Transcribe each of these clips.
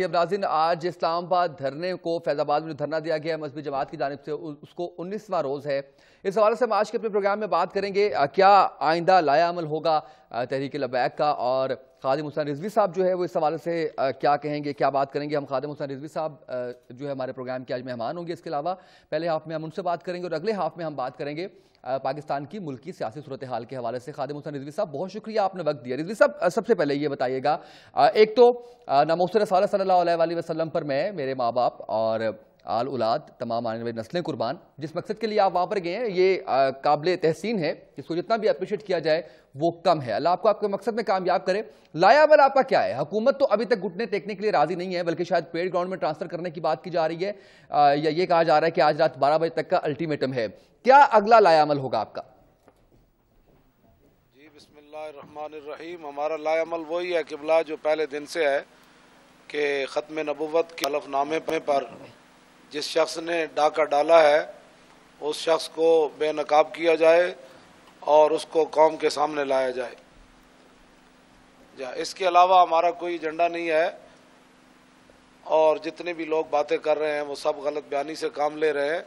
اب ناظرین آج اسلام آباد دھرنے کو فیض آباد میں دھرنا دیا گیا ہے۔ مذہبی جماعت کی جانب سے اس کو انیسواں روز ہے۔ اس حوالے سے ہم آج کے اپنے پروگرام میں بات کریں گے کیا آئندہ لایا عمل ہوگا تحریک لبیک کا اور خادم حسین رضوی صاحب جو ہے وہ اس حوالے سے کیا کہیں گے، کیا بات کریں گے؟ ہم خادم حسین رضوی صاحب جو ہے ہمارے پروگرام کے آج مہمان ہوں گے۔ اس کے علاوہ پہلے ہاف میں ہم ان سے بات کریں گے اور اگلے ہاف میں ہم بات کریں گے پاکستان کی ملکی سیاسی صورتحال کے حوالے سے۔ خادم حسین رضوی صاحب، بہت شکریہ آپ نے وقت دیا۔ رضوی صاحب سب سے پہلے یہ بتائیے گا ایک تو نموسر صلی اللہ علیہ وسلم پر میں، میرے ماں باپ اور آل اولاد، تمام آنے والی نسلیں قربان، جس مقصد کے لیے آپ وہاں پر گئے ہیں، یہ قابل تحسین ہے۔ جس کو جتنا بھی اپریشیٹ کیا جائے وہ کم ہے۔ اللہ آپ کو آپ کے مقصد میں کامیاب کرے۔ لایا بل آپ کا کیا ہے؟ حکومت تو ابھی تک گھٹنے ٹیکنے کے لیے راضی نہیں ہے، بلکہ شاید پیڈ گراؤنڈ میں ٹرانسفر کرنے کی بات کی جا رہی ہے۔ یا یہ کہا جا رہا ہے کہ آج رات بارہ بجے تک کا الٹیمیٹم ہے۔ کیا اگلا لایا عمل ہوگا آپ کا؟ جی بسم اللہ الرحمن الرحیم۔ ہمارا لایا عمل وہی ہے قبلہ جو پہلے دن سے ہے کہ ختم نبوت کے حلف نامے پر جس شخص نے ڈاکہ ڈالا ہے، اس شخص کو بے نقاب کیا جائے۔ اور اس کو قوم کے سامنے لایا جائے۔ جا اس کے علاوہ ہمارا کوئی ایجنڈا نہیں ہے۔ اور جتنے بھی لوگ باتیں کر رہے ہیں وہ سب غلط بیانی سے کام لے رہے ہیں۔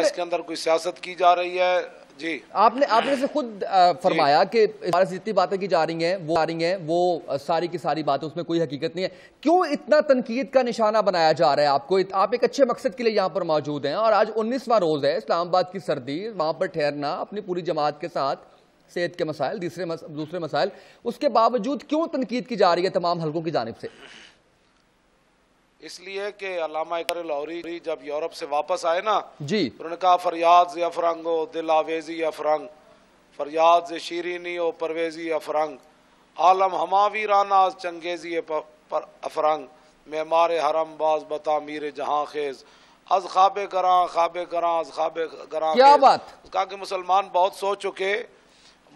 اس کے اندر کوئی سیاست کی جا رہی ہے۔ جی۔ آپ نے آپ نے سے خود فرمایا کہ جتنی باتیں کی جا رہی ہیں وہ آ رہی ہیں وہ ساری کی ساری باتیں اس میں کوئی حقیقت نہیں ہے۔ کیوں اتنا تنقید کا نشانہ بنایا جا رہا ہے آپ کو؟ آپ ایک اچھے مقصد کے لیے یہاں پر موجود ہیں اور آج انیسواں روز ہے اسلام آباد کی سردی وہاں پر ٹھہرنا اپنی پوری جماعت کے ساتھ صحت کے مسائل دوسرے مسائل۔ اس کے باوجود کیوں تنقید کی جا رہی ہے تمام حلقوں کی جانب سے؟ اس لیے کہ علامہ اقر لاہوری جب یورپ سے واپس آئے نا جی۔ انہوں نے کہا فریاد زی افرنگ و دل آویزی افرنگ فریاد زی شیرینی و پرویزی افرنگ عالم ہما ویرانا چنگیزی افرنگ معمار حرم باز بتا میر جہاں خیز۔ از خواب گراں خواب گراں از خواب گراں کیا بات؟ کہا کہ مسلمان بہت سو چکے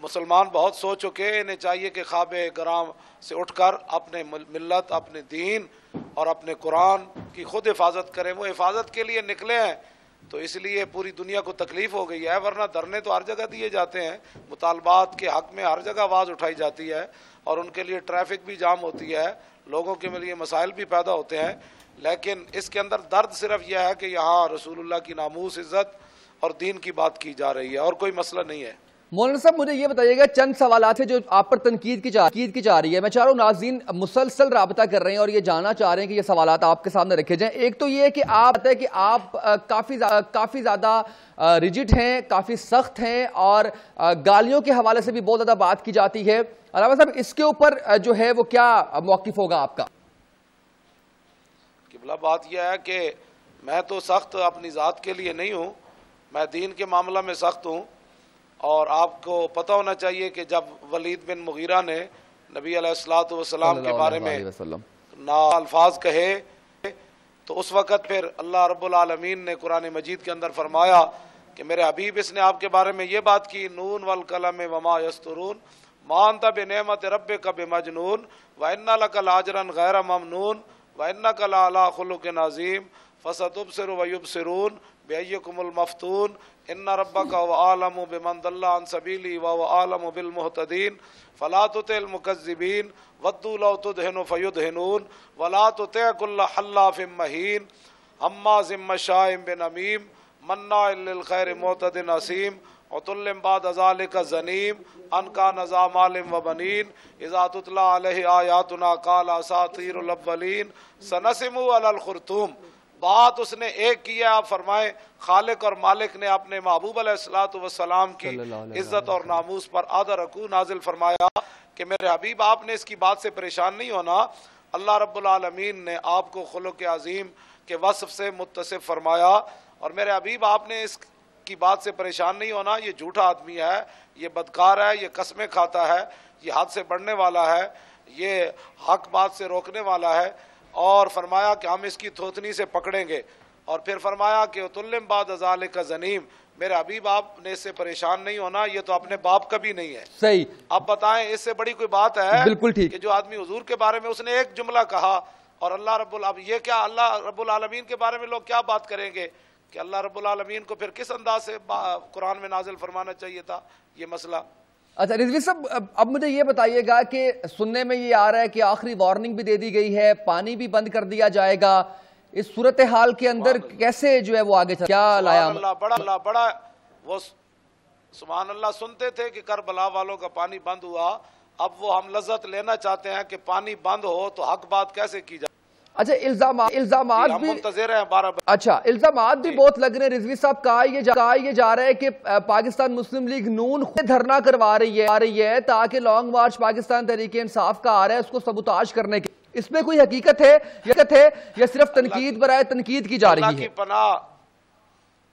مسلمان بہت سو چکے انہیں چاہیے کہ خواب گرام سے اٹھ کر اپنے ملت اپنے دین اور اپنے قرآن کی خود حفاظت کریں۔ وہ حفاظت کے لیے نکلے ہیں، تو اس لیے پوری دنیا کو تکلیف ہو گئی ہے، ورنہ دھرنے تو ہر جگہ دیے جاتے ہیں۔ مطالبات کے حق میں ہر جگہ آواز اٹھائی جاتی ہے اور ان کے لیے ٹریفک بھی جام ہوتی ہے۔ لوگوں کے لیے مسائل بھی پیدا ہوتے ہیں۔ لیکن اس کے اندر درد صرف یہ ہے کہ یہاں رسول اللہ کی ناموس عزت اور دین کی بات کی جا رہی ہے اور کوئی مسئلہ نہیں ہے۔ مولانا صاحب، مجھے یہ بتائیے گا، چند سوالات ہیں جو آپ پر تنقید کی جا کی جا رہی ہے۔ میں چاہ رہا ہوں ناظرین مسلسل رابطہ کر رہے ہیں اور یہ جاننا چاہ رہے ہیں کہ یہ سوالات آپ کے سامنے رکھے جائیں۔ ایک تو یہ ہے کہ آپ کہ آپ کافی کافی زیادہ ریجٹ ہیں، کافی سخت ہیں اور گالیوں کے حوالے سے بھی بہت زیادہ بات کی جاتی ہے۔ علامہ صاحب، اس کے اوپر جو ہے وہ کیا موقف ہوگا آپ کا؟ قبلہ بات یہ ہے کہ میں تو سخت اپنی ذات کے لیے نہیں ہوں، میں دین کے معاملہ میں سخت ہوں۔ اور آپ کو پتہ ہونا چاہیے کہ جب ولید بن مغیرہ نے نبی علیہ السلاۃ والسلام کے بارے میں نا الفاظ کہے تو اس وقت پھر اللہ رب العالمین نے قرآن مجید کے اندر فرمایا کہ میرے حبیب اس نے آپ کے بارے میں یہ بات کی نون والقلم وما یسترون مانتا بنعمت رب کا بمجنون وَإِنَّ لَكَ لَاجْرًا غَيْرَ مَمْنُون وَإِنَّكَ لَعَلَىٰ خُلُقٍ عَظِيمٍ فَسَتُبْصِرُ وَيُبْصِرُونَ بِأَيِّكُمُ الْمَفْتُونَ ان ربک و عالم بمن ضل عن سبیلی و عالم بالمحتدین فلا تطع المكذبین ودوا لو تدهن فيدهنون ولا تطع كل حلاف مهين هماز مشاء بنميم مناع للخير معتد نسيم عتل بعد ذلك زنيم ان كان ذا مال وبنين اذا تتلى عليه آياتنا قال اساطير الاولين سنسمو الخرطوم بات اس نے ایک کیا آپ فرمائیں خالق اور مالک نے اپنے محبوب علیہ السلاۃ والسلام کی عزت اور ناموس پر آدھا رکو نازل فرمایا کہ میرے حبیب آپ نے اس کی بات سے پریشان نہیں ہونا۔ اللہ رب العالمین نے آپ کو خلق عظیم کے وصف سے متصف فرمایا۔ اور میرے حبیب آپ نے اس کی بات سے پریشان نہیں ہونا یہ جھوٹا آدمی ہے یہ بدکار ہے یہ قسمیں کھاتا ہے یہ ہاتھ سے بڑھنے والا ہے یہ حق بات سے روکنے والا ہے۔ اور فرمایا کہ ہم اس کی تھوتنی سے پکڑیں گے۔ اور پھر فرمایا کہ تلم باد ازال کا زنیم میرے ابھی باپ نے اس سے پریشان نہیں ہونا یہ تو اپنے باپ کا بھی نہیں ہے۔ صحیح۔ اب بتائیں اس سے بڑی کوئی بات ہے بالکل ٹھیک۔ کہ جو آدمی حضور کے بارے میں اس نے ایک جملہ کہا اور اللہ رب العالمین یہ کیا اللہ رب العالمین کے بارے میں لوگ کیا بات کریں گے کہ اللہ رب العالمین کو پھر کس انداز سے قرآن میں نازل فرمانا چاہیے تھا؟ یہ مسئلہ۔ اچھا رضوی صاحب اب مجھے یہ بتائیے گا کہ سننے میں یہ آ رہا ہے کہ آخری وارننگ بھی دے دی گئی ہے پانی بھی بند کر دیا جائے گا۔ اس صورتحال کے اندر کیسے جو ہے وہ آگے چل کیا لایا اللہ بڑا اللہ بڑا وہ سبحان اللہ سنتے تھے کہ کربلا والوں کا پانی بند ہوا۔ اب وہ ہم لذت لینا چاہتے ہیں کہ پانی بند ہو تو حق بات کیسے کی جائے؟ اچھا الزامات الزامات ہم بھی منتظر ہیں بارہ اچھا الزامات بھی بہت لگ رہے ہیں۔ رضوی صاحب کہا یہ جا کہا یہ جا رہا ہے کہ پاکستان مسلم لیگ نون خود دھرنا کروا رہی ہے آ رہی ہے تاکہ لانگ مارچ پاکستان تحریک انصاف کا آ رہا ہے اس کو سبوتاج کرنے کی اس میں کوئی حقیقت ہے؟ حقیقت ہے یا صرف تنقید برائے تنقید کی جا اللہ رہی کی ہے پناہ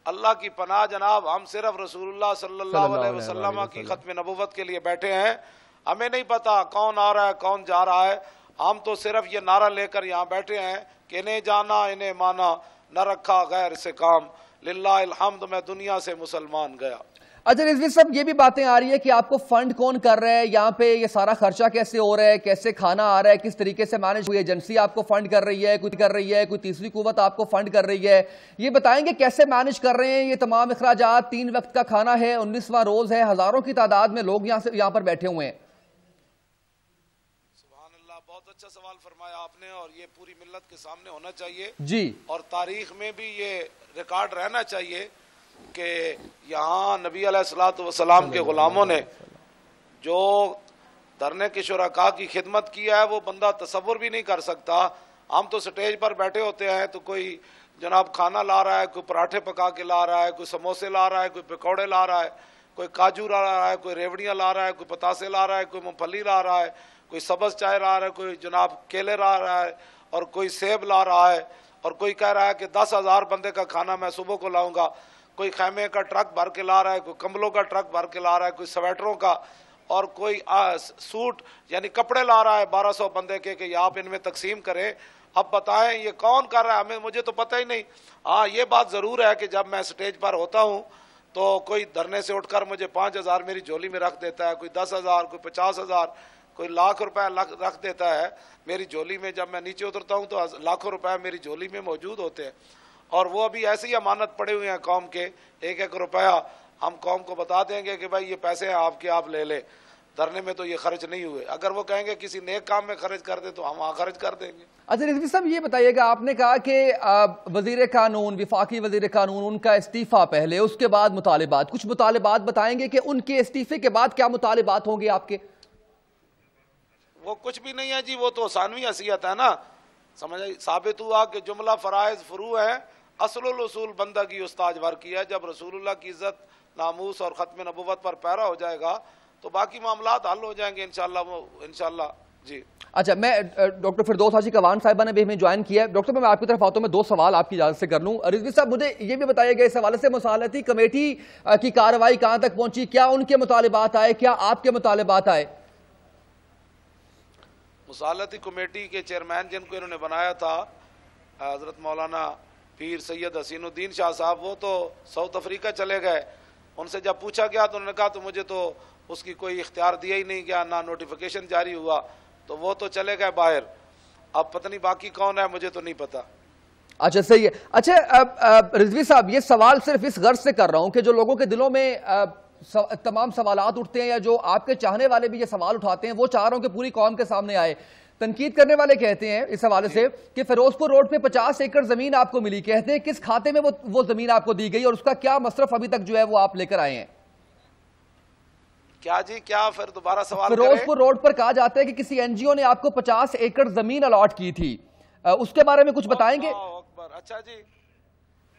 اللہ کی پناہ جناب ہم صرف رسول اللہ صلی اللہ علیہ وسلم کی۔ ختم نبوت کے لیے بیٹھے ہیں۔ ہمیں نہیں پتا کون آ رہا ہے کون جا رہا ہے۔ ہم تو صرف یہ نعرہ لے کر یہاں بیٹھے ہیں کہ انہیں جانا، انہیں مانا، نہ رکھا غیر سے کام۔ للہ الحمد، میں دنیا سے مسلمان گیا۔ اچھا رضوی صاحب، یہ بھی باتیں آ رہی ہے کہ آپ کو فنڈ کون کر رہا ہے؟ یہاں پہ یہ سارا خرچہ کیسے ہو رہا ہے؟ کیسے کھانا آ رہا ہے؟ کس طریقے سے مینج ہوئی ایجنسی آپ کو فنڈ کر رہی ہے کوئی کر رہی ہے کوئی تیسری قوت آپ کو فنڈ کر رہی ہے۔ یہ بتائیں گے کیسے مینج کر رہے ہیں؟ یہ تمام اخراجات، تین وقت کا کھانا ہے، انیسواں روز ہے، ہزاروں کی تعداد میں لوگ یہاں سے، یہاں پر بیٹھے ہوئے ہیں۔ اچھا سوال فرمایا آپ نے اور یہ پوری ملت کے سامنے ہونا چاہیے جی۔ اور تاریخ میں بھی یہ ریکارڈ رہنا چاہیے کہ یہاں نبی علیہ السلاۃ والسلام کے غلاموں نے جو دھرنے کے شرکاء کی خدمت کی ہے وہ بندہ تصور بھی نہیں کر سکتا۔ ہم تو سٹیج پر بیٹھے ہوتے ہیں تو کوئی جناب کھانا لا رہا ہے کوئی پراٹھے پکا کے لا رہا ہے کوئی سموسے لا رہا ہے کوئی پکوڑے لا رہا ہے کوئی کاجو لا رہا ہے کوئی ریوڑیاں لا رہا ہے کوئی پتاسے لا رہا ہے کوئی مونگ پھلی لا رہا ہے۔ کوئی سبز چائے لا رہا ہے، کوئی جناب کیلے لا رہا ہے اور کوئی سیب لا رہا ہے اور کوئی کہہ رہا ہے کہ دس ہزار بندے کا کھانا میں صبح کو لاؤں گا، کوئی خیمے کا ٹرک بھر کے لا رہا ہے، کوئی کمبلوں کا ٹرک بھر کے لا رہا ہے، کوئی سویٹروں کا اور کوئی سوٹ یعنی کپڑے لا رہا ہے بارہ سو بندے کے کہ آپ ان میں تقسیم کریں۔ اب بتائیں یہ کون کر رہا ہے؟ ہمیں، مجھے تو پتہ ہی نہیں۔ ہاں یہ بات ضرور ہے کہ جب میں سٹیج پر ہوتا ہوں تو کوئی دھرنے سے اٹھ کر مجھے پانچ ہزار میری جھولی میں رکھ دیتا ہے، کوئی دس ہزار، کوئی پچاس ہزار۔ کوئی لاکھ روپے لکھ- رکھ دیتا ہے میری جھولی میں، جب میں نیچے اترتا ہوں تو لاکھوں روپے میری جھولی میں موجود ہوتے ہیں۔ اور وہ ابھی ایسی ہی امانت پڑے ہوئے ہیں قوم کے۔ ایک ایک روپیہ ہم قوم کو بتا دیں گے کہ بھائی یہ پیسے ہیں آپ کے آپ لے لیں۔ دھرنے میں تو یہ خرچ نہیں ہوئے۔ اگر وہ کہیں گے کسی نیک کام میں خرچ کر دیں تو ہم وہاں خرچ کر دیں گے۔ اچھا رضوی صاحب یہ بتائیے گا آپ نے کہا کہ وزیر قانون، وفاقی وزیر قانون، ان کا استعفیٰ پہلے، اس کے بعد مطالبات۔ کچھ مطالبات بتائیں گے کہ ان کے استعفے کے بعد کیا مطالبات ہوں گے آپ کے؟ وہ کچھ بھی نہیں ہے جی وہ تو ثانوی حیثیت ہے نا۔ سمجھ ثابت ہوا کہ جملہ فرائض فرو ہے اصل الاصول بندہ کی استاج ور کی ہے۔ جب رسول اللہ کی عزت ناموس اور ختم نبوت پر پیرا ہو جائے گا تو باقی معاملات حل ہو جائیں گے انشاءاللہ انشاءاللہ۔ جی۔ اچھا میں، ڈاکٹر فردوس حاجی کوان صاحبہ نے بھی ہمیں جوائن کیا ہے۔ ڈاکٹر صاحب، میں آپ کی طرف آتا ہوں، میں دو سوال آپ کی اجازت سے کر لوں۔ رضوی صاحب، مجھے یہ بھی بتائیے گا اس حوالے سے مصالحتی کمیٹی کی کارروائی کہاں تک پہنچی؟ کیا ان کے مطالبات آئے؟ کیا آپ کے مطالبات آئے؟ مصالحتی کمیٹی کے چیئرمین جن کو انہوں نے بنایا تھا، حضرت مولانا پیر سید حسین الدین شاہ صاحب، وہ تو ساؤتھ افریقہ چلے گئے۔ ان سے جب پوچھا گیا تو انہوں نے کہا تو مجھے تو اس کی کوئی اختیار دیا ہی نہیں گیا، نہ نوٹیفیکیشن جاری ہوا۔ تو وہ تو چلے گئے باہر۔ اب پتہ نہیں باقی کون ہے، مجھے تو نہیں پتا اچھا صحیح ہے۔ اچھا رضوی صاحب، یہ سوال صرف اس غرض سے کر رہا ہوں کہ جو لوگوں کے دلوں میں تمام سوالات اٹھتے ہیں یا جو آپ کے چاہنے والے بھی یہ سوال اٹھاتے ہیں وہ چاہ رہا ہوں کہ پوری قوم کے سامنے آئے۔ تنقید کرنے والے کہتے ہیں اس حوالے سے کہ فیروز پور روڈ پہ پچاس ایکڑ زمین آپ کو ملی۔ کہتے ہیں کس کھاتے میں وہ زمین آپ کو دی گئی اور اس کا کیا مصرف ابھی تک جو ہے وہ آپ لے کر آئے ہیں۔ کیا جی کیا پھر دوبارہ سوال فیروز کریں؟ پور روڈ پر کہا جاتا ہے کہ کسی این جی او نے آپ کو پچاس ایکڑ زمین الاٹ کی تھی۔ اس کے بارے میں کچھ بتائیں گے؟ اچھا جی۔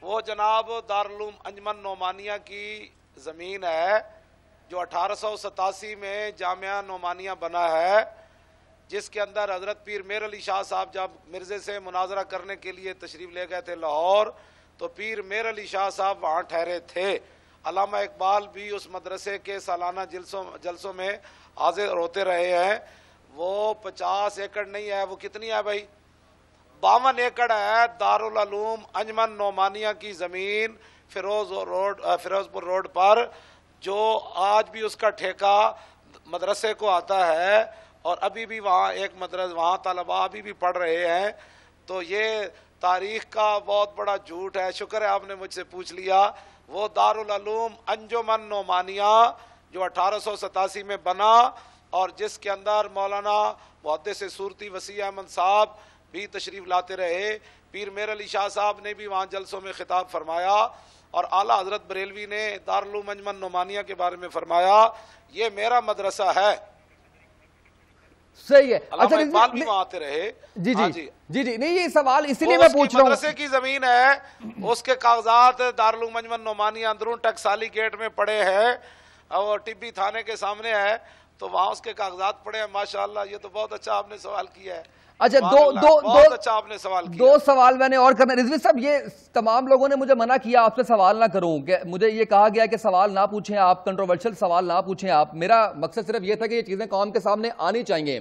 وہ جناب دارالعلوم انجمن نعمانیہ کی زمین ہے جو اٹھارہ سو ستاسی میں جامعہ نعمانیہ بنا ہے، جس کے اندر حضرت پیر میر علی شاہ صاحب جب مرزے سے مناظرہ کرنے کے لیے تشریف لے گئے تھے لاہور، تو پیر میر علی شاہ صاحب وہاں ٹھہرے تھے۔ علامہ اقبال بھی اس مدرسے کے سالانہ جلسوں جلسوں میں حاضر ہوتے رہے ہیں۔ وہ پچاس ایکڑ نہیں ہے، وہ کتنی ہے بھائی؟ باون ایکڑ ہے، دارالعلوم انجمن نعمانیہ کی زمین۔ فیروز روڈ فیروز پور روڈ پر جو آج بھی اس کا ٹھیکہ مدرسے کو آتا ہے اور ابھی بھی وہاں ایک مدرس، وہاں طلباء ابھی بھی پڑھ رہے ہیں، تو یہ تاریخ کا بہت بڑا جھوٹ ہے۔ شکر ہے آپ نے مجھ سے پوچھ لیا۔ وہ دارالعلوم انجمن نعمانیہ جو اٹھارہ سو ستاسی میں بنا اور جس کے اندر مولانا محدث صورتی وسیع احمد صاحب بھی تشریف لاتے رہے۔ پیر میر علی شاہ صاحب نے بھی وہاں جلسوں میں خطاب فرمایا۔ اور اعلیٰ حضرت بریلوی نے دارالعلوم انجمن نعمانیہ کے بارے میں فرمایا یہ میرا مدرسہ ہے۔ صحیح ہے۔ اچھا اقبال بھی وہاں آتے رہے۔ جی ہاں جی۔ جی جی نہیں یہ سوال اسی وہ لیے میں اس پوچھ رہا ہوں۔ مدرسے کی زمین ہے۔ اس کے کاغذات دارالعلوم انجمن نعمانیہ اندرون ٹکسالی گیٹ میں پڑے ہیں اور ٹبی تھانے کے سامنے ہے۔ تو وہاں اس کے کاغذات پڑے ہیں ماشاءاللہ یہ تو بہت اچھا آپ نے سوال کیا ہے۔ اچھا دو دو دو اچھا آپ نے سوال کیا۔ دو سوال میں نے اور کرنا رضوی صاحب یہ تمام لوگوں نے مجھے منع کیا آپ سے سوال نہ کروں۔ کہ مجھے یہ کہا گیا کہ سوال نہ پوچھیں آپ کنٹروورشل سوال نہ پوچھیں آپ۔ میرا مقصد صرف یہ تھا کہ یہ چیزیں قوم کے سامنے آنی چاہیے۔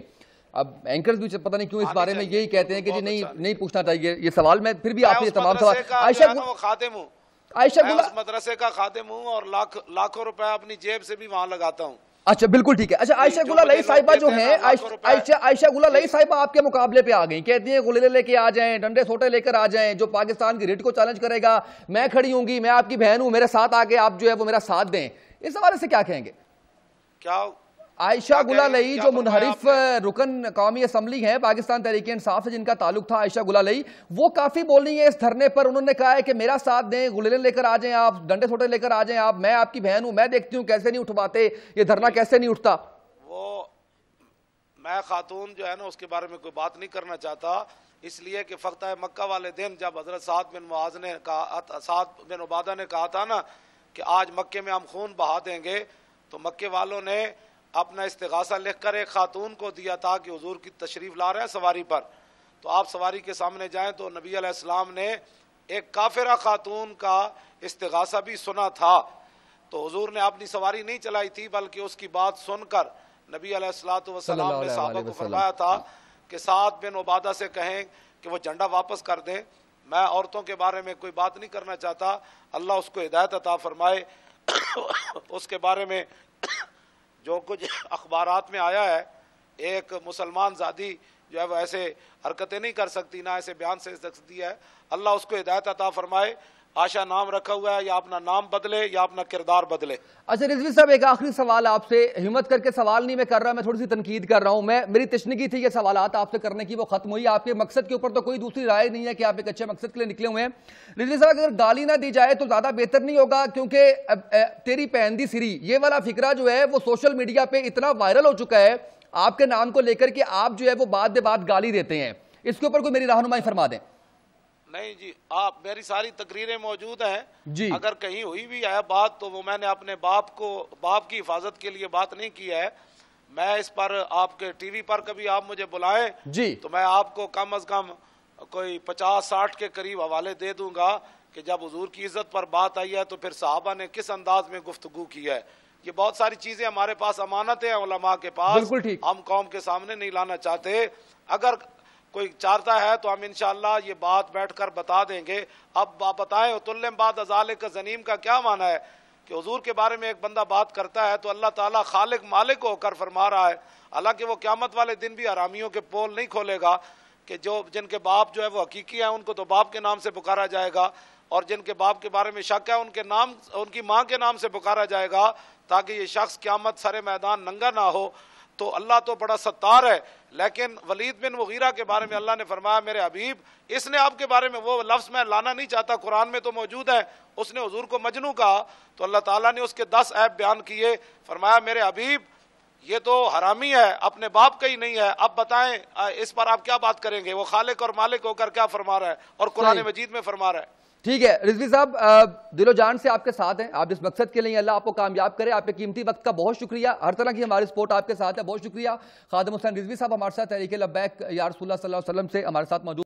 اب اینکرز بھی پتہ نہیں کیوں اس بارے میں یہی کہتے ہیں کہ جی نہیں اچھا۔ نہیں پوچھنا چاہیے۔ یہ سوال میں پھر بھی آپ سے یہ تمام سوال عائشہ خادم ہوں۔ عائشہ میں گلا اس مدرسے کا خادم ہوں اور لاکھ لاکھوں روپے اپنی جیب سے بھی وہاں لگاتا ہوں۔ اچھا بالکل ٹھیک ہے۔ اچھا عائشہ مجھے لئی صاحبہ جو ہیں۔ عائشہ عائشہ گلا لئی صاحبہ آپ کے مقابلے پہ آ گئی کہتی ہیں غلیلے لے کے آ جائیں ڈنڈے سوٹے لے کر آ جائیں جو پاکستان کی ریٹ کو چیلنج کرے گا میں کھڑی ہوں گی میں آپ کی بہن ہوں میرے ساتھ آ کے آپ جو ہے وہ میرا ساتھ دیں۔ اس حوالے سے کیا کہیں گے؟ کیا عائشہ گے؟ لئی جو منحرف رکن قومی اسمبلی ہے پاکستان تحریک انصاف سے جن کا تعلق تھا عائشہ گلا لئی وہ کافی بول رہی ہیں اس دھرنے پر انہوں نے کہا ہے کہ میرا ساتھ دیں غلیلے لے کر آ جائیں آپ ڈنڈے سوٹے لے کر آ جائیں آپ میں آپ کی بہن ہوں میں دیکھتی ہوں کیسے نہیں اٹھواتے یہ دھرنا کیسے نہیں اٹھتا وہ میں خاتون جو ہے نا اس کے بارے میں کوئی بات نہیں کرنا چاہتا اس لیے کہ فقطہ مکہ والے دن جب حضرت سعد بن معاذ نے کہا سعد بن عبادہ نے کہا تھا نا کہ آج مکے میں ہم خون بہا دیں گے تو مکے والوں نے اپنا استغاثہ لکھ کر ایک خاتون کو دیا تھا کہ حضور کی تشریف لا رہے ہیں سواری پر۔ تو آپ سواری کے سامنے جائیں تو نبی علیہ السلام نے ایک کافرہ خاتون کا استغاثہ بھی سنا تھا۔ تو حضور نے اپنی سواری نہیں چلائی تھی بلکہ اس کی بات سن کر نبی علیہ السلاۃ اللہ نے صحابہ کو۔ فرمایا تھا کہ سعد بن عبادہ سے کہیں کہ وہ جھنڈا واپس کر دیں۔ میں عورتوں کے بارے میں کوئی بات نہیں کرنا چاہتا۔ اللہ اس کو ہدایت عطا فرمائے۔ اس کے بارے میں جو کچھ اخبارات میں آیا ہے، ایک مسلمان زادی جو ہے وہ ایسے حرکتیں نہیں کر سکتی، نہ ایسے بیان سے سکتی ہے۔ اللہ اس کو ہدایت عطا فرمائے۔ آشا نام رکھا ہوا ہے، یا اپنا نام بدلے، یا اپنا کردار بدلے۔ اچھا رضوی صاحب، ایک آخری سوال آپ سے، ہمت کر کے سوال نہیں میں کر رہا، میں تھوڑی سی تنقید کر رہا ہوں۔ میں، میری تشنگی تھی یہ سوالات آپ سے کرنے کی، وہ ختم ہوئی۔ آپ کے مقصد کے اوپر تو کوئی دوسری رائے نہیں ہے کہ آپ ایک اچھے مقصد کے لیے نکلے ہوئے ہیں۔ رضوی صاحب، اگر گالی نہ دی جائے تو زیادہ بہتر نہیں ہوگا، کیونکہ تیری پہندی سری، یہ والا فکرہ جو ہے وہ سوشل میڈیا پہ اتنا وائرل ہو چکا ہے، آپ کے نام کو لے کر کے آپ جو ہے وہ بات دے بات گالی دیتے ہیں۔ اس کے اوپر کوئی میری رہنمائی فرما دیں۔ نہیں جی آپ میری ساری تقریریں موجود ہیں۔ جی۔ اگر کہیں ہوئی بھی ہے بات تو وہ میں نے اپنے باپ کو باپ کی حفاظت کے لیے بات نہیں کی ہے۔ میں اس پر آپ کے ٹی وی پر کبھی آپ مجھے بلائیں جی۔ تو میں آپ کو کم از کم کوئی پچاس ساٹھ کے قریب حوالے دے دوں گا کہ جب حضور کی عزت پر بات آئی ہے تو پھر صحابہ نے کس انداز میں گفتگو کی ہے۔ یہ بہت ساری چیزیں ہمارے پاس امانت ہیں علماء کے پاس۔ ہم قوم کے سامنے نہیں لانا چاہتے۔ اگر کوئی چاہتا ہے تو ہم انشاءاللہ یہ بات بیٹھ کر بتا دیں گے۔ اب آپ بتائیں تلم بعد ازال کا زنیم کا کیا معنی ہے؟ کہ حضور کے بارے میں ایک بندہ بات کرتا ہے تو اللہ تعالیٰ خالق مالک ہو کر فرما رہا ہے۔ حالانکہ وہ قیامت والے دن بھی حرامیوں کے پول نہیں کھولے گا کہ جو جن کے باپ جو ہے وہ حقیقی ہیں، ان کو تو باپ کے نام سے پکارا جائے گا اور جن کے باپ کے بارے میں شک ہے، ان کے نام، ان کی ماں کے نام سے پکارا جائے گا تاکہ یہ شخص قیامت سر میدان ننگا نہ ہو۔ تو اللہ تو بڑا ستار ہے لیکن ولید بن مغیرہ کے بارے میں اللہ نے فرمایا میرے حبیب اس نے آپ کے بارے میں وہ لفظ میں لانا نہیں چاہتا قرآن میں تو موجود ہے اس نے حضور کو مجنو کہا تو اللہ تعالیٰ نے اس کے دس عیب بیان کیے فرمایا میرے حبیب یہ تو حرامی ہے اپنے باپ کا ہی نہیں ہے اب بتائیں اس پر آپ کیا بات کریں گے وہ خالق اور مالک ہو کر کیا فرما رہا ہے اور قرآن۔ مجید میں فرما رہا ہے ٹھیک ہے، رضوی صاحب دل و جان سے آپ کے ساتھ ہیں۔ آپ جس مقصد کے لیے اللہ آپ کو کامیاب کرے، آپ کے قیمتی وقت کا بہت شکریہ۔ ہر طرح کی ہماری سپورٹ آپ کے ساتھ ہے، بہت شکریہ۔ خادم حسین رضوی صاحب ہمارے ساتھ تحریک لبیک یا رسول اللہ صلی اللہ علیہ وسلم سے ہمارے ساتھ موجود